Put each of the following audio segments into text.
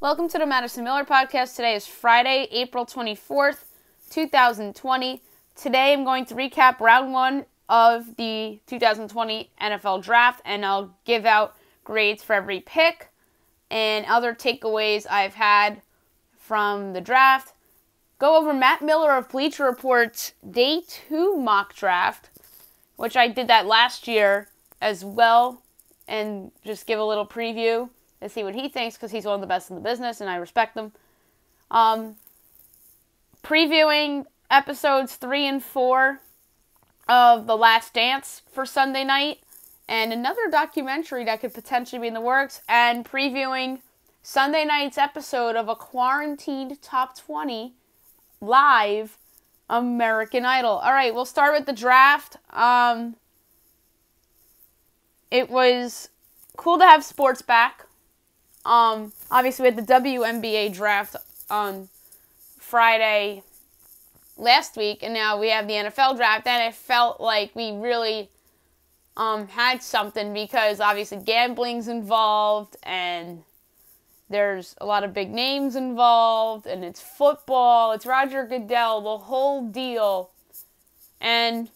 Welcome to the Madison Miller podcast. Today is Friday, April 24th, 2020. Today I'm going to recap round one of the 2020 NFL draft and I'll give out grades for every pick and other takeaways I've had from the draft. Go over Matt Miller of Bleacher Report's day two mock draft, which I did that last year as well, and just give a little preview to see what he thinks because he's one of the best in the business and I respect them. Um, previewing episodes three and four of The Last Dance for Sunday night, and another documentary that could potentially be in the works, and previewing Sunday night's episode of a quarantined top 20 live American Idol. All right, we'll start with the draft. Um, it was cool to have sports back. Um, obviously, we had the WNBA draft on Friday last week, and now we have the NFL draft. And it felt like we really um, had something because obviously gambling's involved, and there's a lot of big names involved, and it's football. It's Roger Goodell, the whole deal, and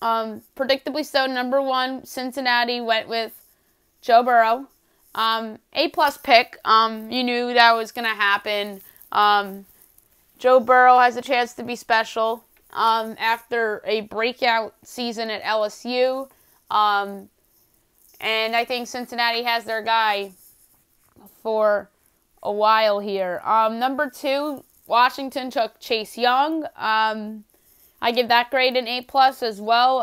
um, predictably so, number one, Cincinnati went with Joe Burrow. Um, a plus pick. Um, you knew that was going to happen. Um, Joe Burrow has a chance to be special um, after a breakout season at LSU. Um, and I think Cincinnati has their guy for a while here. Um, number two, Washington took Chase Young. I give that grade an A plus as well.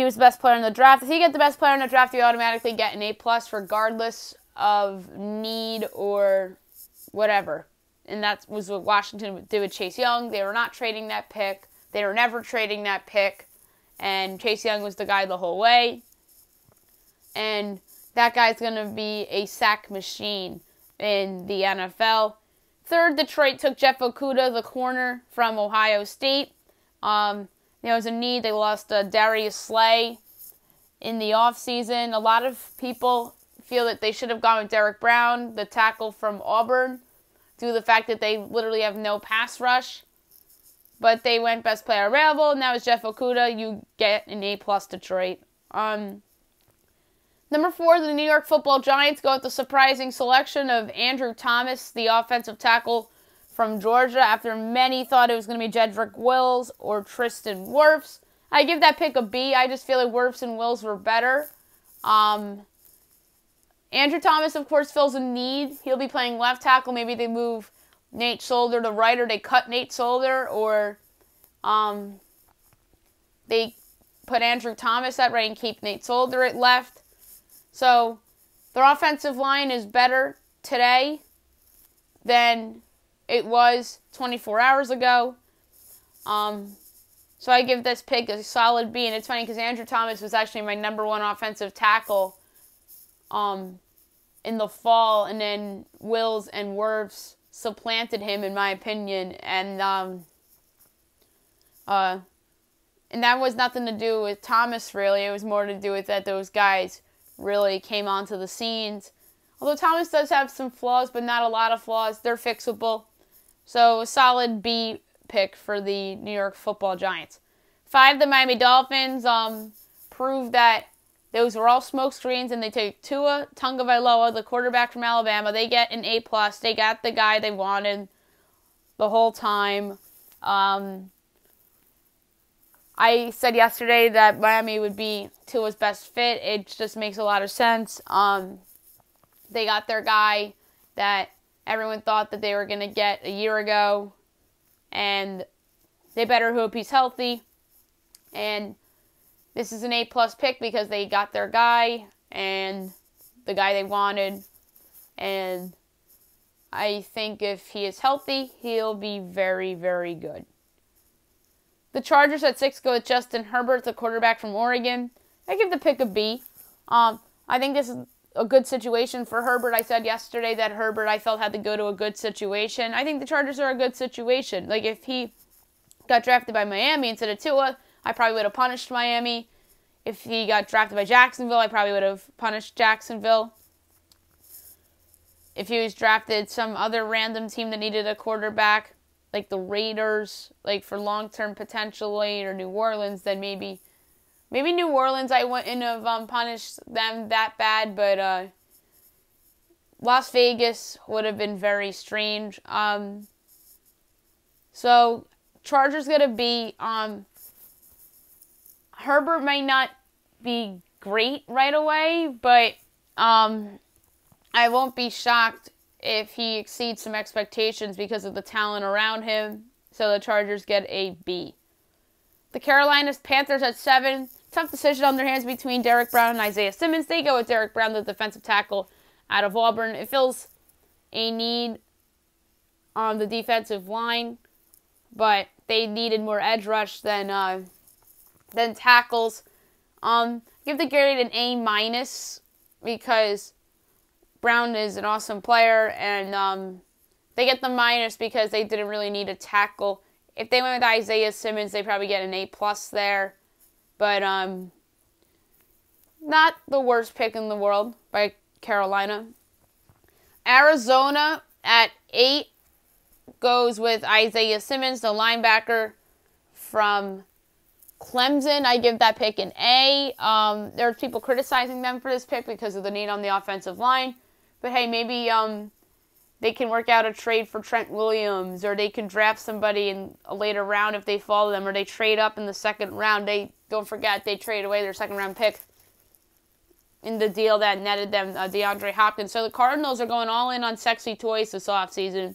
He was the best player in the draft. If you get the best player in the draft, you automatically get an A plus, regardless of need or whatever. And that was what Washington did with Chase Young. They were not trading that pick. They were never trading that pick. And Chase Young was the guy the whole way. And that guy's going to be a sack machine in the NFL. Third, Detroit took Jeff Okudah, the corner from Ohio State. Um, there was a need. They lost uh, Darius Slay in the offseason. A lot of people feel that they should have gone with Derrick Brown, the tackle from Auburn, due to the fact that they literally have no pass rush. But they went best player available, and that was Jeff Okudah. You get an A plus Detroit. Um, number four, the New York Football Giants go with the surprising selection of Andrew Thomas, the offensive tackle from Georgia after many thought it was going to be Jedrick Wills or Tristan Wirfs. I give that pick a B. I just feel like Wirfs and Wills were better. Um, Andrew Thomas, of course, fills a need. He'll be playing left tackle. Maybe they move Nate Solder to right, or they cut Nate Solder, or um, they put Andrew Thomas at right and keep Nate Solder at left. So their offensive line is better today than it was 24 hours ago. Um, so I give this pick a solid B, and it's funny because Andrew Thomas was actually my number one offensive tackle um, in the fall, and then Wills and Wirfs supplanted him, in my opinion, and um, uh, and that was nothing to do with Thomas really. It was more to do with that those guys really came onto the scenes. Although Thomas does have some flaws, but not a lot of flaws, they're fixable. So, a solid B pick for the New York football Giants. Five, the Miami Dolphins um, proved that those were all smoke screens, and they take Tua Tagovailoa, the quarterback from Alabama. They get an A plus. They got the guy they wanted the whole time. Um, I said yesterday that Miami would be Tua's best fit. It just makes a lot of sense. Um, they got their guy that everyone thought that they were going to get a year ago. And they better hope he's healthy. And this is an A plus pick because they got their guy and the guy they wanted. And I think if he is healthy, he'll be very, very good. The Chargers at six go with Justin Herbert, the quarterback from Oregon. I give the pick a B. Um, I think this is a good situation for Herbert. I said yesterday that Herbert I felt had to go to a good situation. I think the Chargers are a good situation. Like if he got drafted by Miami instead of Tua, I probably would have punished Miami. If he got drafted by Jacksonville, I probably would have punished Jacksonville. if he was drafted some other random team that needed a quarterback, like the Raiders, like for long term potentially, or New Orleans, then maybe maybe New Orleans I wouldn't have um, punished them that bad, but uh, Las Vegas would have been very strange. Um, so Chargers gonna be um Herbert might not be great right away, but um I won't be shocked if he exceeds some expectations because of the talent around him. So the Chargers get a B. The Carolina Panthers at seven. Tough decision on their hands between Derrick Brown and Isaiah Simmons. They go with Derrick Brown, the defensive tackle out of Auburn. It fills a need on the defensive line, but they needed more edge rush than uh, than tackles. Um, give the grade an A minus because Brown is an awesome player, and um, they get the minus because they didn't really need a tackle. If they went with Isaiah Simmons, they probably get an A plus there, but um, not the worst pick in the world by Carolina. Arizona at eight goes with Isaiah Simmons, the linebacker from Clemson, I give that pick an A. Um, there's people criticizing them for this pick because of the need on the offensive line. But hey, maybe um, they can work out a trade for Trent Williams, or they can draft somebody in a later round if they follow them, or they trade up in the second round. They don't forget they traded away their second round pick in the deal that netted them uh, DeAndre Hopkins. So the Cardinals are going all in on sexy toys this offseason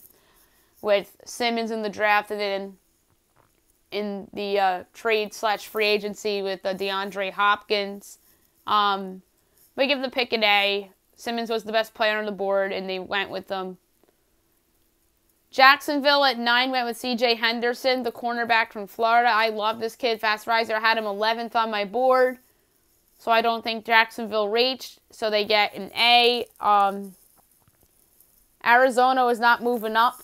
with Simmons in the draft and then in the uh, trade slash free agency with uh, DeAndre Hopkins. Um, we give the pick an A. Simmons was the best player on the board, and they went with them. Jacksonville at nine went with C.J. Henderson, the cornerback from Florida. I love this kid, fast riser. I had him 11th on my board, so I don't think Jacksonville reached. So they get an A. Um, Arizona was not moving up,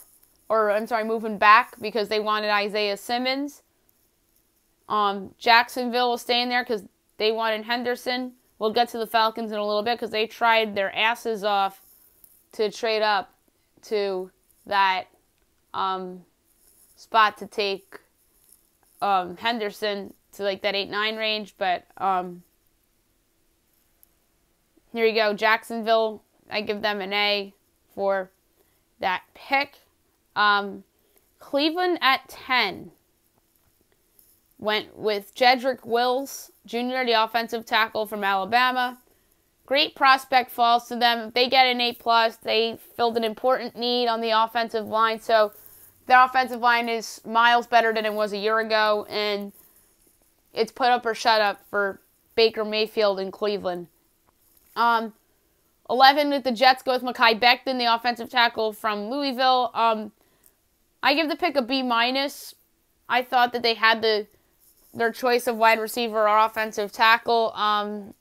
or I'm sorry, moving back because they wanted Isaiah Simmons. Um, Jacksonville was staying there because they wanted Henderson. We'll get to the Falcons in a little bit because they tried their asses off to trade up to that um, spot to take um, Henderson to like that 8 9 range. But um, here you go. Jacksonville, I give them an A for that pick. Um, Cleveland at 10 went with Jedrick Wills Jr., the offensive tackle from Alabama. Great prospect falls to them. If they get an A plus, they filled an important need on the offensive line. So their offensive line is miles better than it was a year ago, and it's put up or shut up for Baker Mayfield in Cleveland. Um, 11 with the Jets go with Mekhi Becton, the offensive tackle from Louisville. Um, I give the pick a B minus. I thought that they had the their choice of wide receiver or offensive tackle. Um,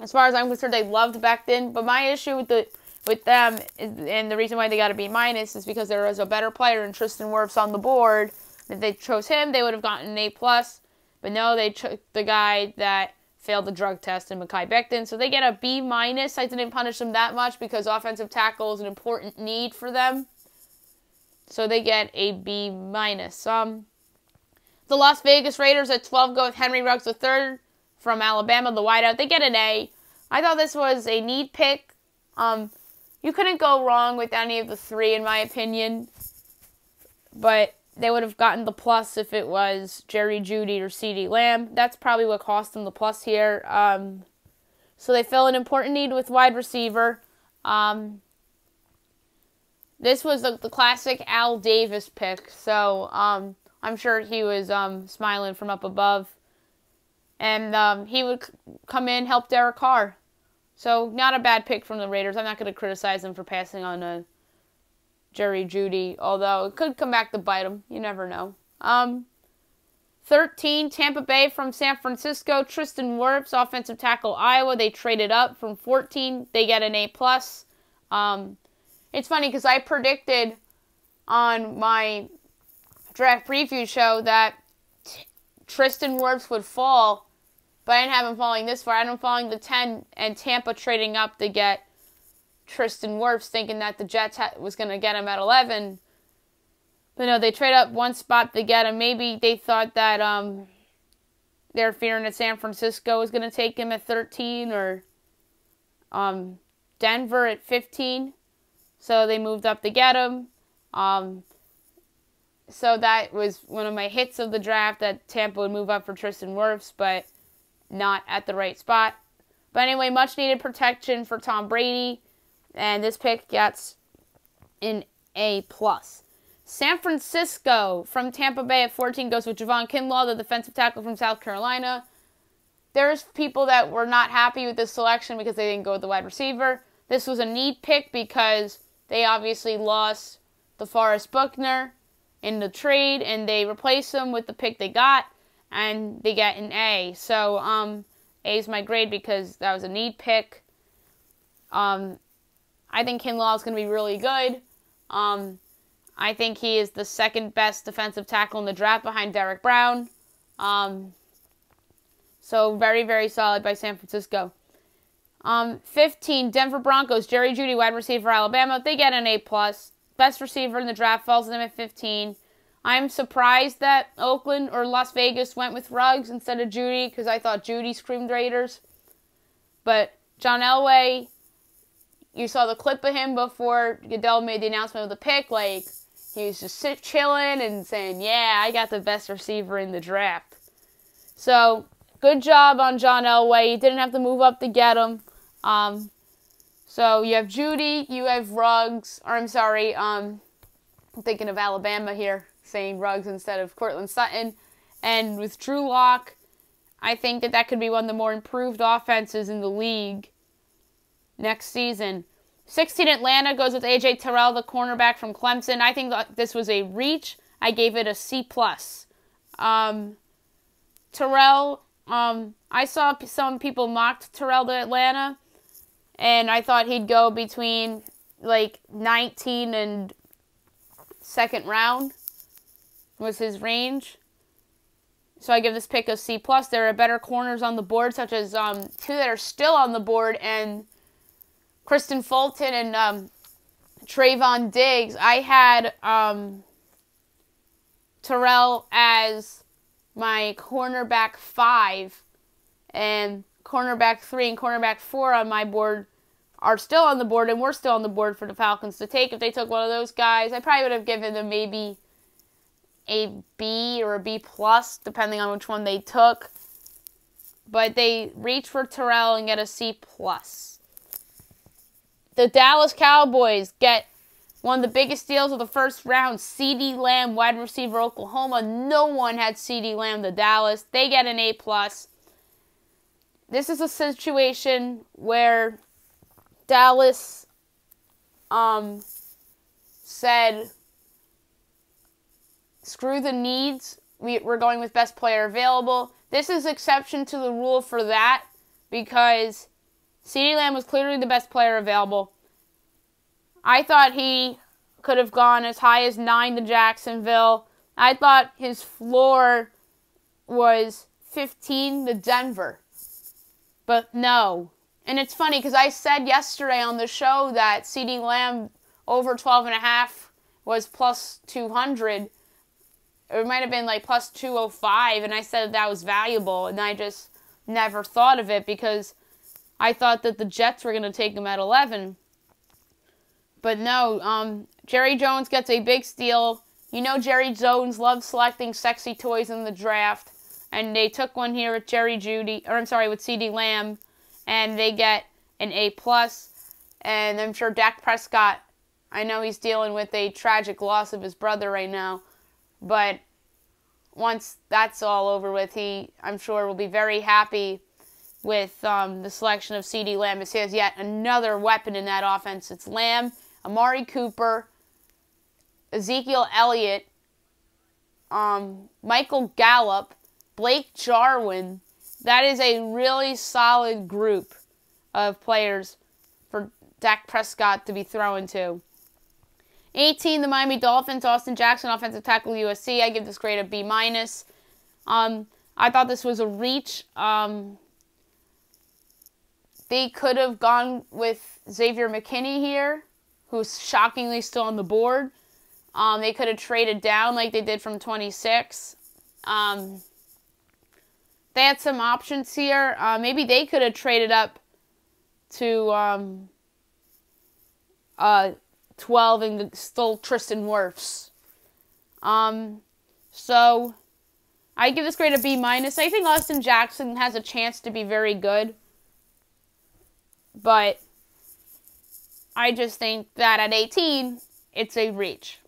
as far as I'm concerned, they loved Becton, but my issue with the with them and the reason why they got a B minus is because there was a better player in Tristan Wirfs on the board. If they chose him, they would have gotten an A plus. But no, they took the guy that failed the drug test in Mekhi Becton, so they get a B minus. I didn't punish them that much because offensive tackle is an important need for them. So they get a B minus. Um, the Las Vegas Raiders at 12 go with Henry Ruggs III from Alabama, the wideout. They get an A. I thought this was a need pick. Um, you couldn't go wrong with any of the three, in my opinion. But they would have gotten the plus if it was Jerry Jeudy or CeeDee Lamb. That's probably what cost them the plus here. Um, so they fill an important need with wide receiver. Um, this was the, the, classic Al Davis pick. So um, I'm sure he was um, smiling from up above. And um, he would c- come in, help Derek Carr. So, not a bad pick from the Raiders. I'm not going to criticize them for passing on a Jerry Jeudy, although it could come back to bite them. You never know. Um, 13, Tampa Bay from San Francisco. Tristan Wirfs, offensive tackle, Iowa. They traded up from 14. They get an A plus. Um, it's funny because I predicted on my draft preview show that Tristan Wirfs would fall, but I didn't have him falling this far. I had him falling the 10 and Tampa trading up to get Tristan Wirfs, thinking that the Jets ha- was going to get him at 11. But no, they trade up one spot to get him. Maybe they thought that um, they're fearing that San Francisco was going to take him at 13 or um, Denver at 15. So they moved up to get him. Um, so that was one of my hits of the draft that Tampa would move up for Tristan Wirfs, but not at the right spot. But anyway, much needed protection for Tom Brady, and this pick gets an A plus. San Francisco from Tampa Bay at 14 goes with Javon Kinlaw, the defensive tackle from South Carolina. There's people that were not happy with this selection because they didn't go with the wide receiver. This was a need pick because they obviously lost DeForest Buckner in the trade and they replaced him with the pick they got and they get an A. So um A is my grade because that was a need pick. Um I think Kinlaw is going to be really good. Um I think he is the second best defensive tackle in the draft behind Derrick Brown. Um so very very solid by San Francisco. Um, 15 Denver Broncos Jerry Jeudy, wide receiver Alabama they get an A plus best receiver in the draft falls to them at 15. I'm surprised that Oakland or Las Vegas went with Ruggs instead of Jeudy because I thought Jeudy screamed Raiders. But John Elway, you saw the clip of him before Goodell made the announcement of the pick. Like he was just sit chilling and saying, "Yeah, I got the best receiver in the draft." So good job on John Elway. He didn't have to move up to get him. Um, so you have Jeudy, you have Ruggs, or I'm sorry, um, I'm thinking of Alabama here, saying Ruggs instead of Courtland Sutton. And with Drew Lock, I think that that could be one of the more improved offenses in the league next season. 16 Atlanta goes with AJ Terrell, the cornerback from Clemson. I think that this was a reach. I gave it a C plus. Um, Terrell, um, I saw some people mocked Terrell to Atlanta and I thought he'd go between like 19 and second round was his range. So I give this pick a C plus. There are better corners on the board, such as um, two that are still on the board, and Kristian Fulton and um, Trevon Diggs. I had um, Terrell as my cornerback five, and cornerback three and cornerback four on my board are still on the board, and we're still on the board for the Falcons to take. If they took one of those guys, I probably would have given them maybe a B or a B plus, depending on which one they took. But they reach for Terrell and get a C plus. The Dallas Cowboys get one of the biggest deals of the first round, CeeDee Lamb, wide receiver, Oklahoma. No one had CeeDee Lamb The Dallas. They get an A plus this is a situation where Dallas um, said, screw the needs. We, we're going with best player available. This is exception to the rule for that because CeeDee Lamb was clearly the best player available. I thought he could have gone as high as nine to Jacksonville. I thought his floor was 15 to Denver. But no. And it's funny because I said yesterday on the show that CeeDee Lamb over 12 and a half was plus 200. It might have been like plus 205 and I said that was valuable and I just never thought of it because I thought that the Jets were going to take him at 11. But no, um, Jerry Jones gets a big steal. You know Jerry Jones loves selecting sexy toys in the draft and they took one here with Jerry Jeudy or I'm sorry, with CeeDee Lamb, and they get an A plus. And I'm sure Dak Prescott, I know he's dealing with a tragic loss of his brother right now, but once that's all over with, he I'm sure will be very happy with um, the selection of CeeDee Lamb. As he has yet another weapon in that offense. It's Lamb, Amari Cooper, Ezekiel Elliott, um, Michael Gallup, Blake Jarwin, that is a really solid group of players for Dak Prescott to be throwing to. 18, the Miami Dolphins, Austin Jackson, offensive tackle USC. I give this grade a B minus. Um, I thought this was a reach. Um, they could have gone with Xavier McKinney here, who's shockingly still on the board. Um, they could have traded down like they did from 26. Um, they had some options here. Uh, maybe they could have traded up to um, uh, 12 and still Tristan Wirfs. Um, so I give this grade a B minus. I think Austin Jackson has a chance to be very good, but I just think that at 18, it's a reach.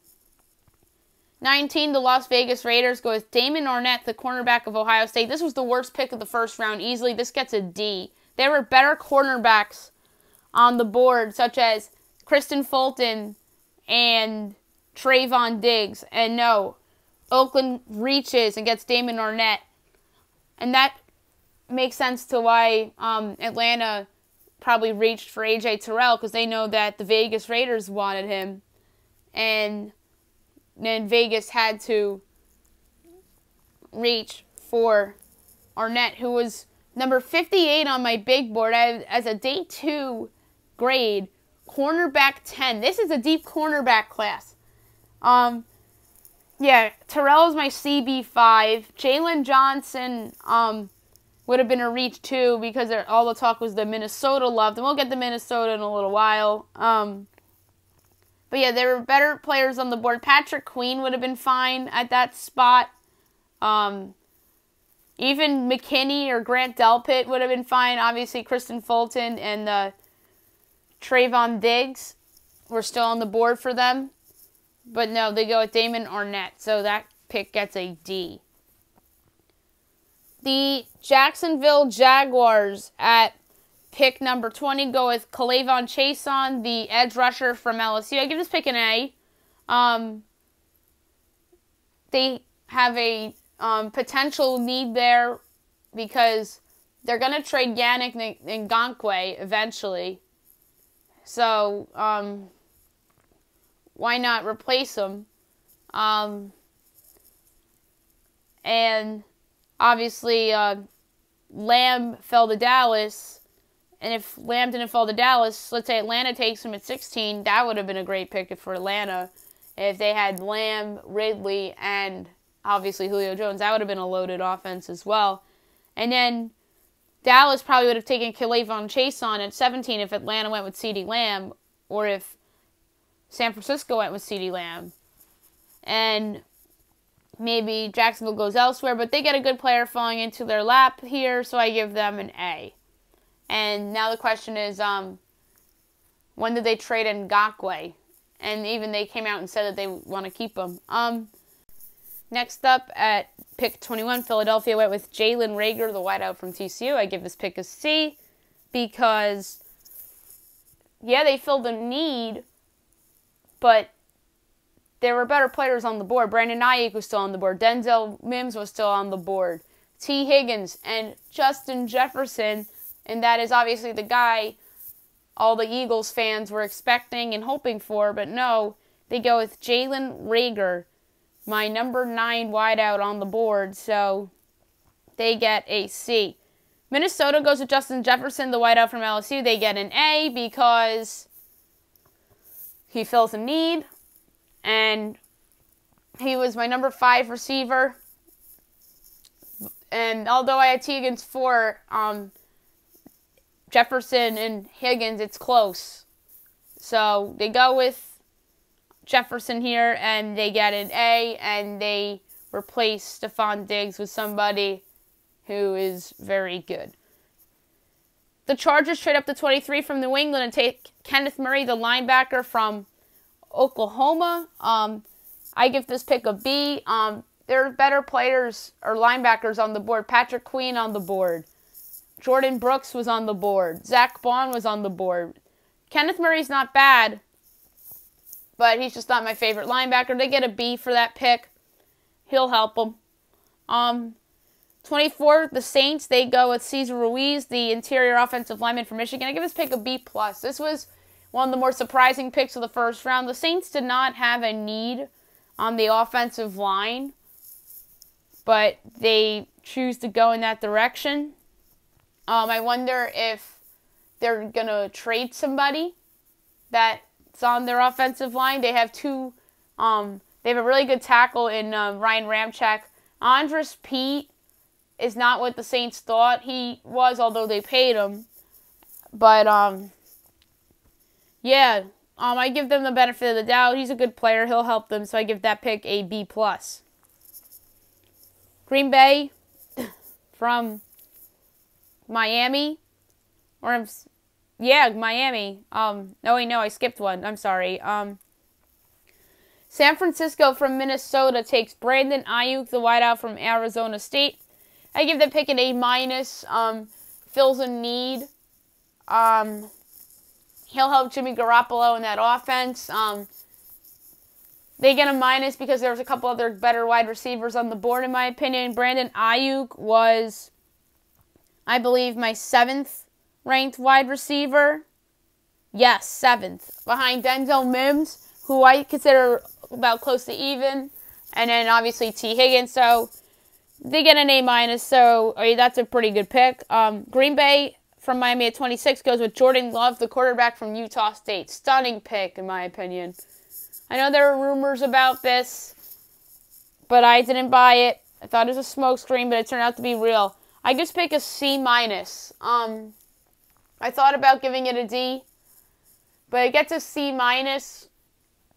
19, the Las Vegas Raiders go with Damon Arnette, the cornerback of Ohio State. This was the worst pick of the first round easily. This gets a D. There were better cornerbacks on the board, such as Kristian Fulton and Trevon Diggs. And no, Oakland reaches and gets Damon Arnette. And that makes sense to why um, Atlanta probably reached for AJ Terrell because they know that the Vegas Raiders wanted him. And then Vegas had to reach for Arnette, who was number 58 on my big board as a day two grade, cornerback 10. This is a deep cornerback class. Um, yeah, Terrell is my CB5. Jaylon Johnson um, would have been a reach too because all the talk was the Minnesota loved, and we'll get the Minnesota in a little while. Um, but yeah, there were better players on the board. Patrick Queen would have been fine at that spot. Um, even McKinney or Grant Delpit would have been fine. Obviously, Kristian Fulton and uh, Trevon Diggs were still on the board for them. But no, they go with Damon Arnette. So that pick gets a D. The Jacksonville Jaguars at pick number 20 go with K'Lavon Chaisson, the edge rusher from LSU. I give this pick an A. Um, they have a um, potential need there because they're going to trade Yannick Ngakoue eventually. So, um, why not replace him? Um, and obviously, uh, Lamb fell to Dallas. And if Lamb didn't fall to Dallas, let's say Atlanta takes him at 16, that would have been a great pick for Atlanta. If they had Lamb, Ridley, and obviously Julio Jones, that would have been a loaded offense as well. And then Dallas probably would have taken K'Lavon Chaisson at 17 if Atlanta went with CeeDee Lamb, or if San Francisco went with CeeDee Lamb. And maybe Jacksonville goes elsewhere, but they get a good player falling into their lap here, so I give them an A. And now the question is, um, when did they trade Ngakoue? And even they came out and said that they want to keep him. Um, next up at pick 21, Philadelphia went with Jalen Reagor, the wideout from TCU. I give this pick a C because, yeah, they filled a need, but there were better players on the board. Brandon Aiyuk was still on the board. Denzel Mims was still on the board. T. Higgins and Justin Jefferson, and that is obviously the guy all the Eagles fans were expecting and hoping for, but no, they go with Jalen Reagor, my number nine wideout on the board, so they get a C. Minnesota goes with Justin Jefferson, the wideout from LSU. They get an A because he fills a need, and he was my number five receiver. And although I had T against four, um, Jefferson and Higgins, it's close. So they go with Jefferson here, and they get an A, and they replace Stefon Diggs with somebody who is very good. The Chargers trade up to 23 from New England and take Kenneth Murray, the linebacker from Oklahoma. Um, I give this pick a B. Um, there are better players or linebackers on the board. Patrick Queen on the board. Jordyn Brooks was on the board. Zack Baun was on the board. Kenneth Murray's not bad, but he's just not my favorite linebacker. They get a B for that pick. He'll help them. Um, 24, the Saints, they go with Cesar Ruiz, the interior offensive lineman from Michigan. I give this pick a B plus. This was one of the more surprising picks of the first round. The Saints did not have a need on the offensive line, but they choose to go in that direction. Um, I wonder if they're gonna trade somebody that's on their offensive line. They have two. Um, they have a really good tackle in um, Ryan Ramczyk. Andrus Peat is not what the Saints thought he was, although they paid him. But um, yeah, um, I give them the benefit of the doubt. He's a good player. He'll help them, so I give that pick a B plus. Green Bay from Miami, or yeah, Miami. Um, no, wait, no, I skipped one. I'm sorry. Um, San Francisco from Minnesota takes Brandon Aiyuk, the wideout from Arizona State. I give the pick an A minus. Um, fills a need. Um, he'll help Jimmy Garoppolo in that offense. Um, they get a minus because there's a couple other better wide receivers on the board, in my opinion. Brandon Aiyuk was, I believe, my seventh ranked wide receiver. Yes, seventh. Behind Denzel Mims, who I consider about close to even. And then obviously T. Higgins. So they get an A minus. So I mean, that's a pretty good pick. Um, Green Bay from Miami at 26 goes with Jordan Love, the quarterback from Utah State. Stunning pick, in my opinion. I know there were rumors about this, but I didn't buy it. I thought it was a smokescreen, but it turned out to be real. I just pick a C minus. Um, I thought about giving it a D, but it gets a C minus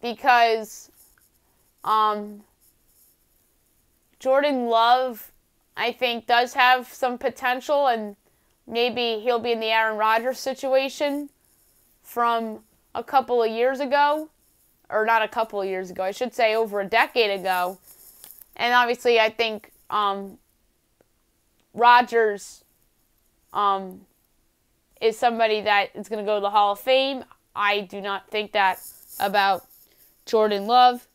because um, Jordan Love, I think, does have some potential, and maybe he'll be in the Aaron Rodgers situation from a couple of years ago, or not a couple of years ago, I should say over a decade ago. And obviously, I think um, Rodgers um, is somebody that is going to go to the Hall of Fame. I do not think that about Jordan Love.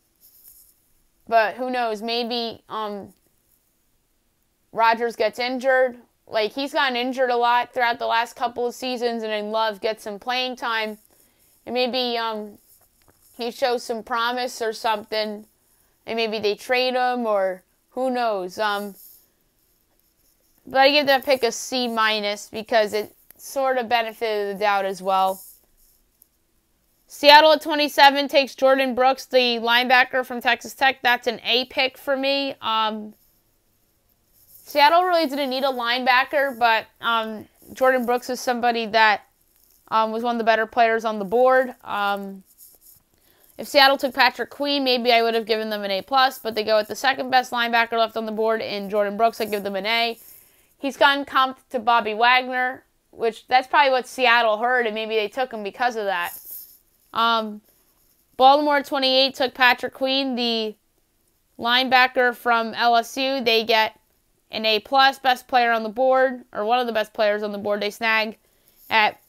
But who knows? Maybe um, Rodgers gets injured. Like he's gotten injured a lot throughout the last couple of seasons, and then Love gets some playing time, and maybe um, he shows some promise or something, and maybe they trade him or who knows. Um, but I give that pick a C minus because it sort of benefited the doubt as well. Seattle at 27 takes Jordyn Brooks, the linebacker from Texas Tech. That's an A pick for me. Um, Seattle really didn't need a linebacker, but um, Jordyn Brooks is somebody that um, was one of the better players on the board. Um, if Seattle took Patrick Queen, maybe I would have given them an A plus, but they go with the second best linebacker left on the board in Jordyn Brooks. I give them an A. He's gotten comped to Bobby Wagner, which that's probably what Seattle heard, and maybe they took him because of that. Um, Baltimore 28 took Patrick Queen, the linebacker from LSU. They get an A plus, best player on the board, or one of the best players on the board. They snag at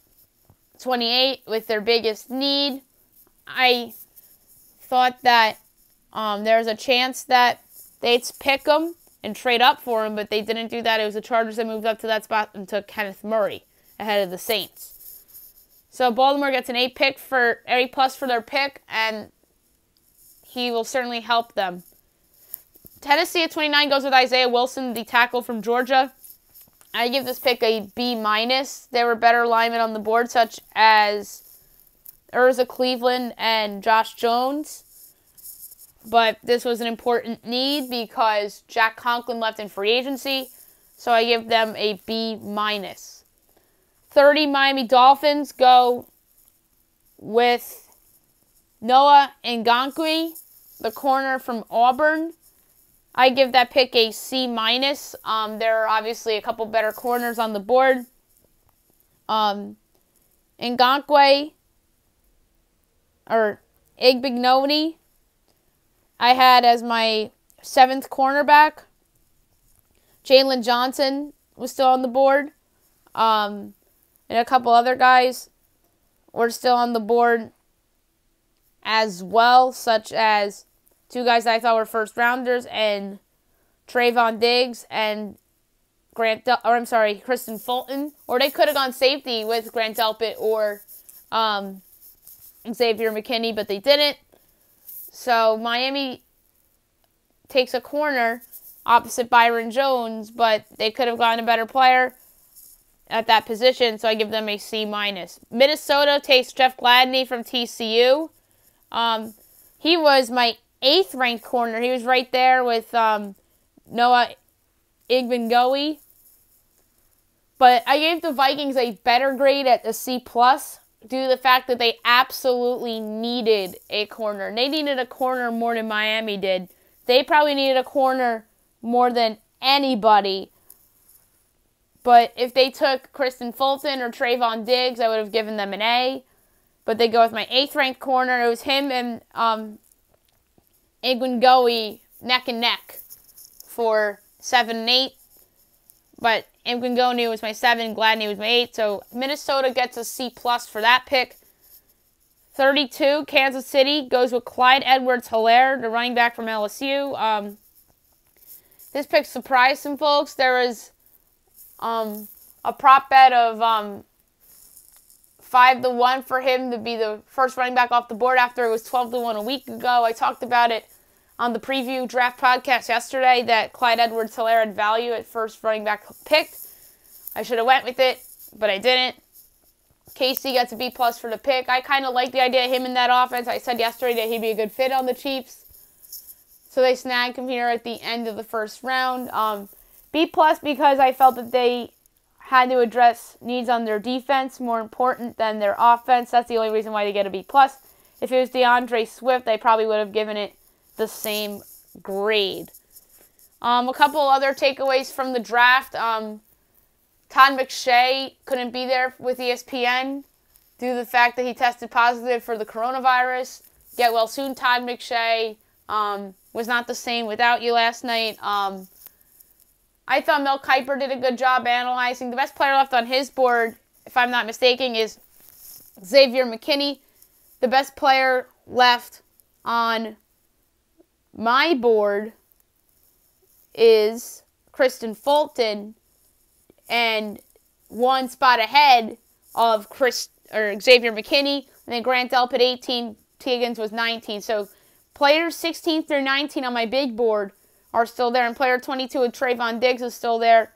28 with their biggest need. I thought that um, there's a chance that they'd pick him and trade up for him, but they didn't do that. It was the Chargers that moved up to that spot and took Kenneth Murray ahead of the Saints. So Baltimore gets an A pick for A plus for their pick, and he will certainly help them. Tennessee at 29 goes with Isaiah Wilson, the tackle from Georgia. I give this pick a B minus. There were better linemen on the board, such as Ezra Cleveland and Josh Jones. But this was an important need because Jack Conklin left in free agency. So I give them a B minus. 30 Miami Dolphins go with Noah Igbinoghene, the corner from Auburn. I give that pick a C minus. Um, there are obviously a couple better corners on the board. Um, or Igbinoghene, I had as my seventh cornerback. Jaylon Johnson was still on the board. Um, and a couple other guys were still on the board as well, such as two guys I thought were first rounders and Trevon Diggs and Grant, or I'm sorry, Kristian Fulton, or they could have gone safety with Grant Delpit or um, Xavier McKinney, but they didn't. So Miami takes a corner opposite Byron Jones, but they could have gotten a better player at that position, so I give them a C minus. Minnesota takes Jeff Gladney from TCU. Um, he was my eighth ranked corner. He was right there with um, Noah Igbinoghene. But I gave the Vikings a better grade at the C plus due to the fact that they absolutely needed a corner. They needed a corner more than Miami did. They probably needed a corner more than anybody. But if they took Kristian Fulton or Trevon Diggs, I would have given them an A. But they go with my eighth ranked corner. It was him and um, neck and neck for seven and eight. But Igbinoghene was my seven, Gladney was my eight. So Minnesota gets a C plus for that pick. 32, Kansas City goes with Clyde Edwards Helaire, the running back from LSU. Um, this pick surprised some folks. There was um, a prop bet of um, 5 to 1 for him to be the first running back off the board after it was 12 to 1 a week ago. I talked about it on the preview draft podcast yesterday that Clyde Edwards Helaire had value at first running back picked. I should have went with it, but I didn't. Casey gets a B plus for the pick. I kind of like the idea of him in that offense. I said yesterday that he'd be a good fit on the Chiefs. So they snagged him here at the end of the first round. Um, B plus because I felt that they had to address needs on their defense more important than their offense. That's the only reason why they get a B plus. If it was D'Andre Swift, they probably would have given it the same grade. Um, a couple other takeaways from the draft. Um, Todd McShay couldn't be there with ESPN due to the fact that he tested positive for the coronavirus. Get well soon, Todd McShay. Um, was not the same without you last night. Um, I thought Mel Kiper did a good job analyzing. The best player left on his board, if I'm not mistaken, is Xavier McKinney. The best player left on my board is Kristian Fulton and one spot ahead of Chris or Xavier McKinney, and then Grant Delpit 18, T. Higgins was 19. So players 16 through 19 on my big board are still there, and player 22 with Trevon Diggs is still there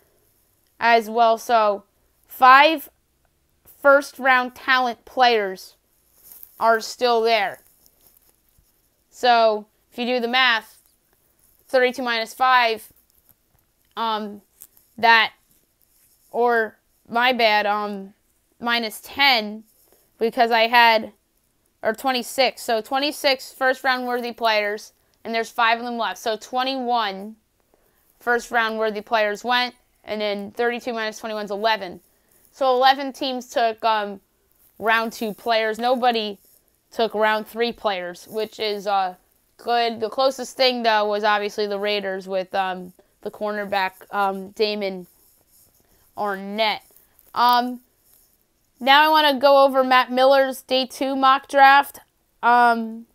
as well. So five first round talent players are still there. So if you do the math, 32 minus 5, um, that or my bad, um, minus 10 because I had, or 26. So 26 first round worthy players, and there's five of them left. So 21 first round worthy players went, and then 32 minus 21 is 11. So 11 teams took um, round two players. Nobody took round three players, which is uh, good. The closest thing, though, was obviously the Raiders with um, the cornerback um, Damon Arnette. Um, now I want to go over Matt Miller's day two mock draft. Um,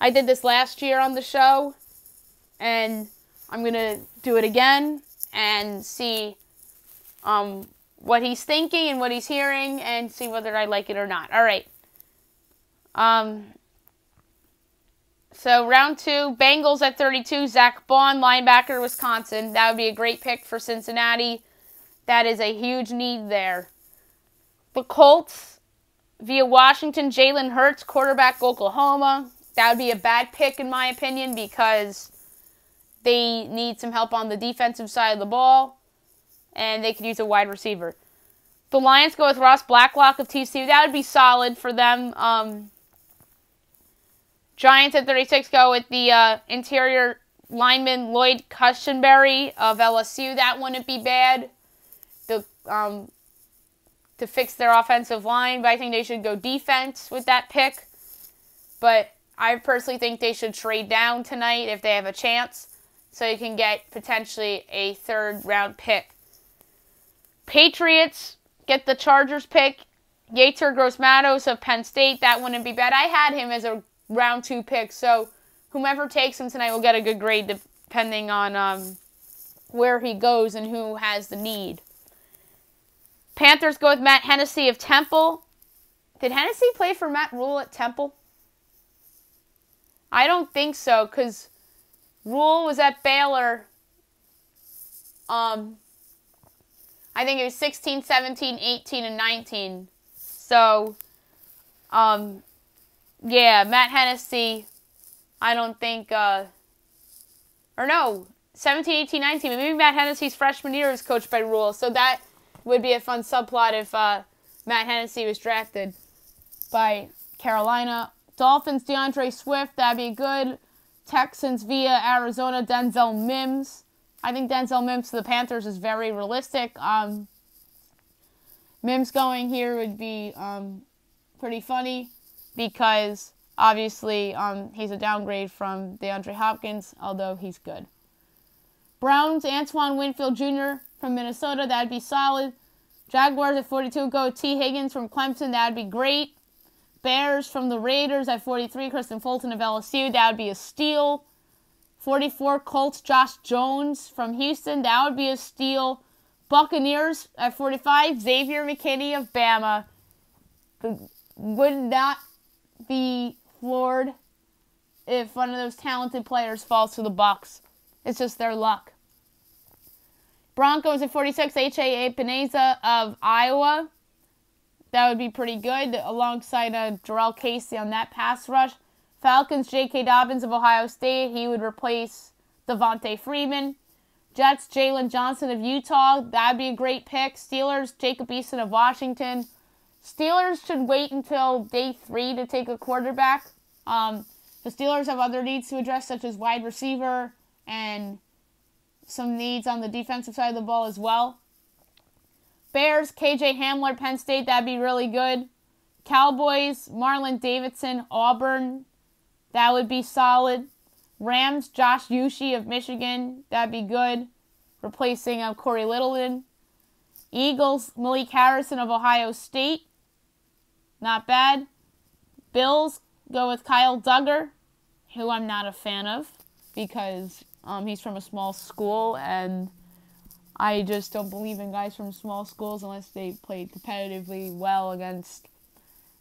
I did this last year on the show, and I'm gonna do it again and see um, what he's thinking and what he's hearing, and see whether I like it or not. All right. Um, so round two, Bengals at 32. Zack Baun, linebacker, Wisconsin. That would be a great pick for Cincinnati. That is a huge need there. The Colts via Washington, Jalen Hurts, quarterback Oklahoma. That would be a bad pick in my opinion because they need some help on the defensive side of the ball and they could use a wide receiver. The Lions go with Ross Blacklock of TCU. That would be solid for them. Um, Giants at 36 go with the uh, interior lineman Lloyd Cushenberry of LSU. That wouldn't be bad um, to fix their offensive line, but I think they should go defense with that pick. But I personally think they should trade down tonight if they have a chance, so you can get potentially a third round pick. Patriots get the Chargers pick. Yetur Gross-Matos of Penn State. That wouldn't be bad. I had him as a round two pick, so whomever takes him tonight will get a good grade depending on um, where he goes and who has the need. Panthers go with Matt Hennessy of Temple. Did Hennessy play for Matt Rhule at Temple? I don't think so, because Rhule was at Baylor. Um, I think it was 16, 17, 18, and 19. So, um, yeah, Matt Hennessy, I don't think, uh, or no, 17, 18, 19. Maybe Matt Hennessy's freshman year was coached by Rhule. So that would be a fun subplot if uh, Matt Hennessy was drafted by Carolina. Dolphins, D'Andre Swift, that'd be good. Texans via Arizona, Denzel Mims. I think Denzel Mims to the Panthers is very realistic. Um, Mims going here would be um, pretty funny because obviously um, he's a downgrade from DeAndre Hopkins, although he's good. Browns, Antoine Winfield Jr. from Minnesota, that'd be solid. Jaguars at 42 go T. Higgins from Clemson, that'd be great. Bears from the Raiders at 43, Kristian Fulton of LSU, that would be a steal. 44 Colts, Josh Jones from Houston, that would be a steal. Buccaneers at 45, Xavier McKinney of Bama. Would not be floored if one of those talented players falls to the Bucks. It's just their luck. Broncos at 46, H.A. Epenesa of Iowa. That would be pretty good alongside uh, Jurrell Casey on that pass rush. Falcons, J.K. Dobbins of Ohio State. He would replace Devonta Freeman. Jets, Jaylon Johnson of Utah. That'd be a great pick. Steelers, Jacob Eason of Washington. Steelers should wait until day three to take a quarterback. Um, the Steelers have other needs to address, such as wide receiver and some needs on the defensive side of the ball as well. Bears, KJ Hamler, Penn State, that'd be really good. Cowboys, Marlon Davidson, Auburn, that would be solid. Rams, Josh Uche of Michigan, that'd be good. Replacing uh, Cory Littleton. Eagles, Malik Harrison of Ohio State, not bad. Bills go with Kyle Dugger, who I'm not a fan of because um, he's from a small school and I just don't believe in guys from small schools unless they play competitively well against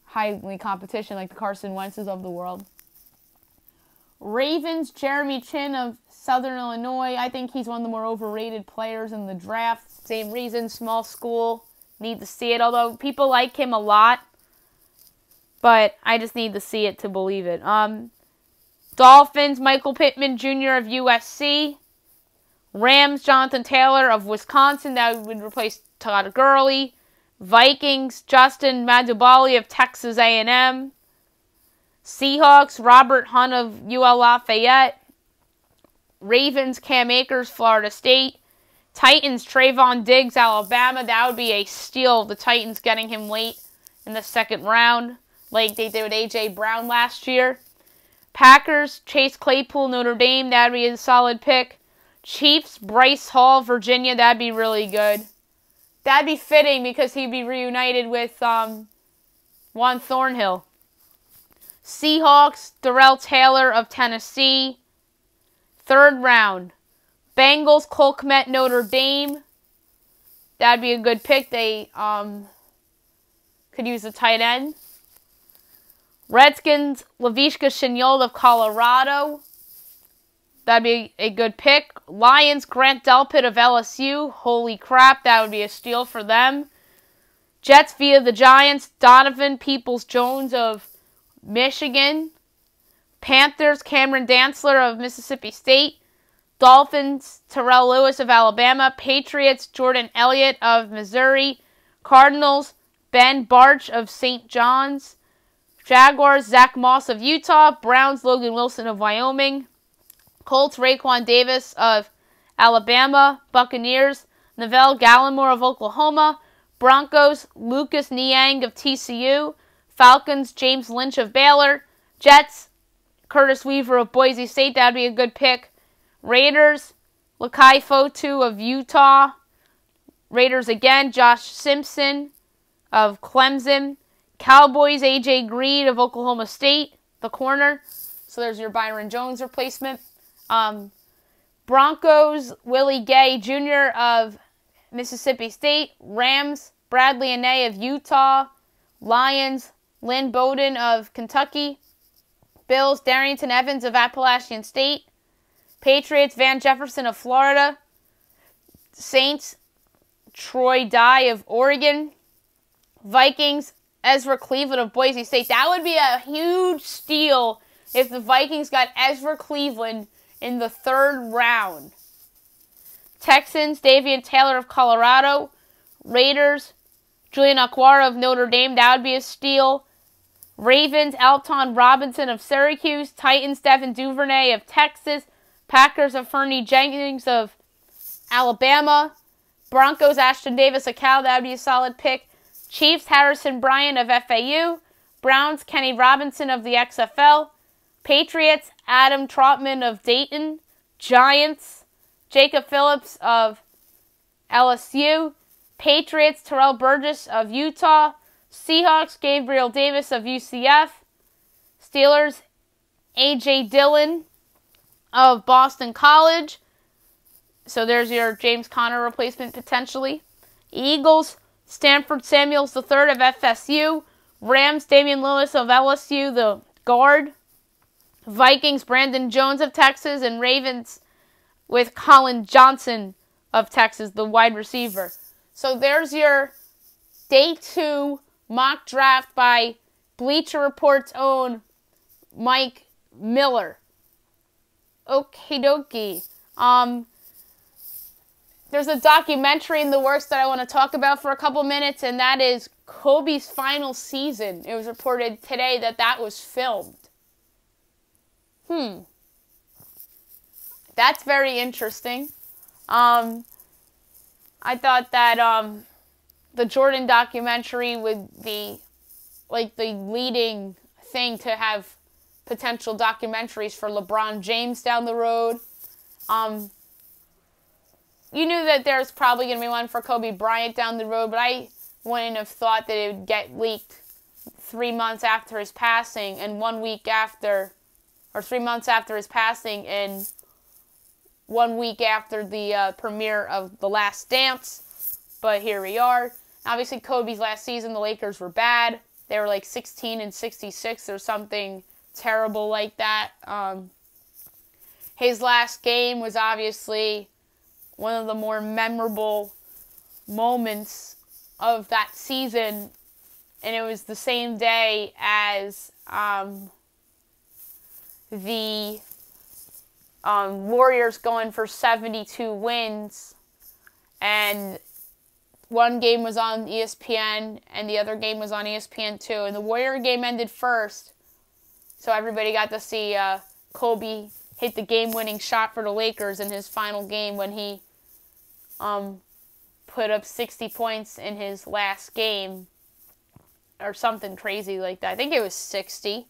highly competition like the Carson Wentz's of the world. Ravens, Jeremy Chinn of Southern Illinois. I think he's one of the more overrated players in the draft. Same reason, small school. Need to see it. Although people like him a lot but I just need to see it to believe it. Um, Dolphins, Michael Pittman Jr. of USC. Rams, Jonathan Taylor of Wisconsin. That would replace Todd Gurley. Vikings, Justin Madubuike of Texas A&M. Seahawks, Robert Hunt of UL Lafayette. Ravens, Cam Akers, Florida State. Titans, Trevon Diggs, Alabama. That would be a steal. The Titans getting him late in the second round like they did with A.J. Brown last year. Packers, Chase Claypool, Notre Dame, that'd be a solid pick. Chiefs, Bryce Hall, Virginia, that'd be really good. That'd be fitting because he'd be reunited with um, Juan Thornhill. Seahawks, Darrell Taylor of Tennessee. Third round. Bengals, Cole Notre Dame. That'd be a good pick. They um, could use a tight end. Redskins, Laviska Shenault of Colorado. That'd be a good pick. Lions, Grant Delpit of LSU. Holy crap, that would be a steal for them. Jets via the Giants, Donovan Peoples Jones of Michigan. Panthers, Cameron Dantzler of Mississippi State. Dolphins, Terrell Lewis of Alabama. Patriots, Jordan Elliott of Missouri. Cardinals, Ben Bartch of St. John's. Jaguars, Zach Moss of Utah. Browns, Logan Wilson of Wyoming. Colts, Raekwon Davis of Alabama. Buccaneers, Neville Gallimore of Oklahoma. Broncos, Lucas Niang of TCU. Falcons, James Lynch of Baylor. Jets, Curtis Weaver of Boise State. That'd be a good pick. Raiders, Leki Fotu of Utah. Raiders again, Josh Simpson of Clemson. Cowboys, AJ Green of Oklahoma State, the corner. So there's your Byron Jones replacement. Um, Broncos, Willie Gay Jr. of Mississippi State. Rams, Bradlee Anae of Utah. Lions, Lynn Bowden of Kentucky. Bills, Darrynton Evans of Appalachian State. Patriots, Van Jefferson of Florida. Saints, Troy Dye of Oregon. Vikings, Ezra Cleveland of Boise State. That would be a huge steal if the Vikings got Ezra Cleveland in the third round. Texans, Davion Taylor of Colorado. Raiders, Julian Okwara of Notre Dame. That would be a steal. Ravens, Alton Robinson of Syracuse. Titans, Devin Duvernay of Texas. Packers Anfernee Jennings of Alabama. Broncos, Ashtyn Davis of Cal. That would be a solid pick. Chiefs, Harrison Bryant of FAU. Browns, Kenny Robinson of the XFL. Patriots, Adam Trautman of Dayton. Giants, Jacob Phillips of LSU. Patriots, Terrell Burgess of Utah. Seahawks, Gabriel Davis of UCF. Steelers, A.J. Dillon of Boston College. So there's your James Conner replacement potentially. Eagles, Stanford Samuels III of FSU. Rams, Damien Lewis of LSU, the guard. Vikings, Brandon Jones of Texas. And Ravens with Collin Johnson of Texas, the wide receiver. So there's your day two mock draft by Bleacher Report's own Mike Miller. Okie dokie. Um, there's a documentary in the works that I want to talk about for a couple minutes, and that is Kobe's final season. It was reported today that that was filmed. Hmm. That's very interesting. Um, I thought that um, the Jordan documentary would be like the leading thing to have potential documentaries for LeBron James down the road. Um, you knew that there's probably going to be one for Kobe Bryant down the road, but I wouldn't have thought that it would get leaked three months after his passing and one week after, or three months after his passing and one week after the uh, premiere of The Last Dance. But here we are. Obviously, Kobe's last season, the Lakers were bad. They were like 16 and 66 or something terrible like that. Um, his last game was obviously one of the more memorable moments of that season, and it was the same day as um, the um, Warriors going for 72 wins, and one game was on ESPN and the other game was on ESPN too. And the Warrior game ended first, so everybody got to see uh, Kobe hit the game-winning shot for the Lakers in his final game when he um, put up 60 points in his last game, or something crazy like that. I think it was 60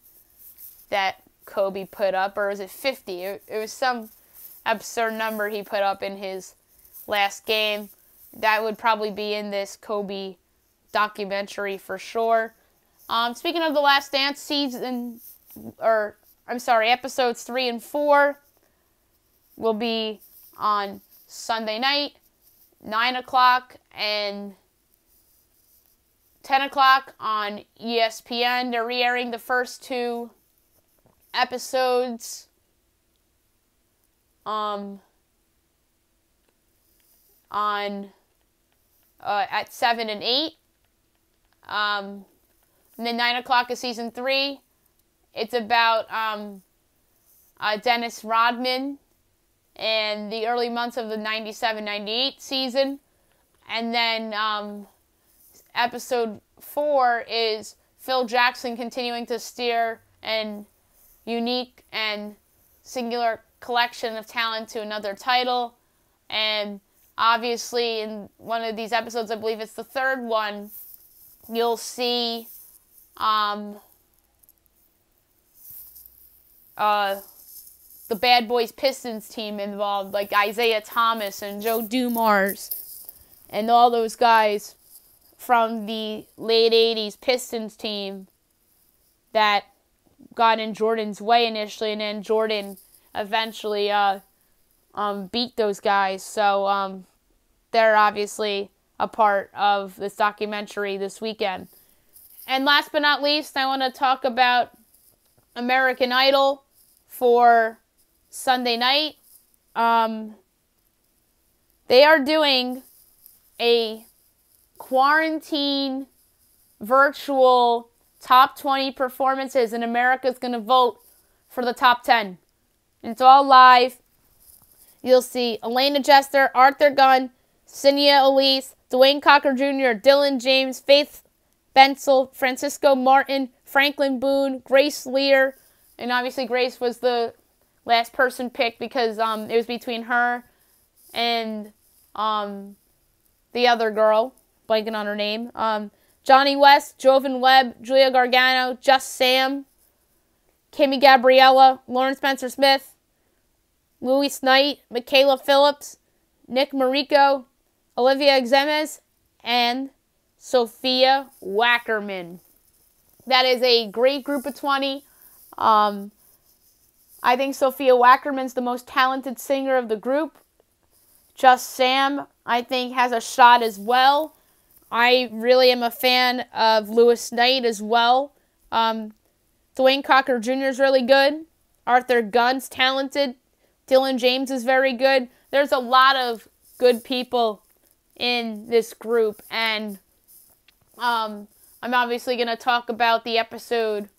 that Kobe put up, or was it 50? It, it was some absurd number he put up in his last game that would probably be in this Kobe documentary for sure. Um, speaking of the Last Dance season, or I'm sorry, episodes three and four will be on Sunday night, nine o'clock and ten o'clock on ESPN. They're re-airing the first two episodes. Um, on uh, at 7 and 8. Um, and then 9 o'clock is season 3. It's about um, uh, Dennis Rodman and the early months of the 97 98 season. And then um, episode 4 is Phil Jackson continuing to steer an unique and singular collection of talent to another title. And Obviously, in one of these episodes, I believe it's the third one, you'll see um, uh, the Bad Boys Pistons team involved, like Isiah Thomas and Joe Dumars and all those guys from the late 80s Pistons team that got in Jordan's way initially, and then Jordan eventually uh, um, beat those guys. So um, they're obviously a part of this documentary this weekend. And last but not least, I want to talk about American Idol for Sunday night. Um, they are doing a quarantine virtual top 20 performances, and America's going to vote for the top 10. And it's all live. You'll see Aliana Jester, Arthur Gunn, Cyniah Elise, Dewayne Crocker Jr., Dillon James, Faith Becnel, Francisco Martin, Franklin Boone, Grace Leer, and obviously Grace was the last person picked because um, it was between her and um, the other girl, blanking on her name. Um, Jonny West, Jovin Webb, Julia Gargano, Just Sam, Kimmy Gabriela, Lauren Spencer Smith, Louis Knight, Makayla Phillips, Nick Merico, Olivia Ximines, and Sophia Wackerman. That is a great group of 20. Um, I think Sophia Wackerman's the most talented singer of the group. Just Sam, I think, has a shot as well. I really am a fan of Louis Knight as well. Um, Dewayne Crocker Jr. is really good. Arthur Gunn's talented. Dillon James is very good. There's a lot of good people in this group, and um, I'm obviously going to talk about the episode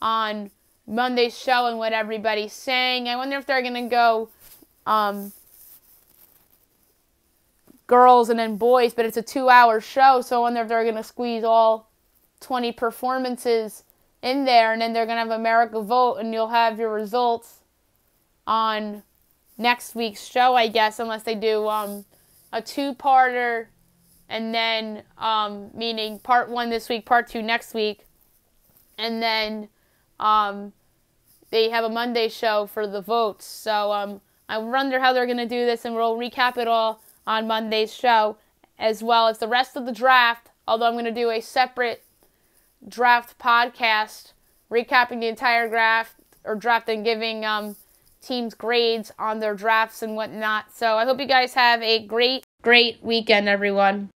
on Monday's show and what everybody's saying. I wonder if they're going to go um, girls and then boys, but it's a two hour show, so I wonder if they're going to squeeze all 20 performances in there, and then they're going to have America vote, and you'll have your results on next week's show, I guess, unless they do um, a two parter and then um, meaning part one this week, part two next week, and then um, they have a Monday show for the votes. So um, I wonder how they're going to do this, and we'll recap it all on Monday's show, as well as the rest of the draft. Although I'm going to do a separate draft podcast recapping the entire draft or draft and giving um, teams grades on their drafts and whatnot. So I hope you guys have a great, great weekend, everyone.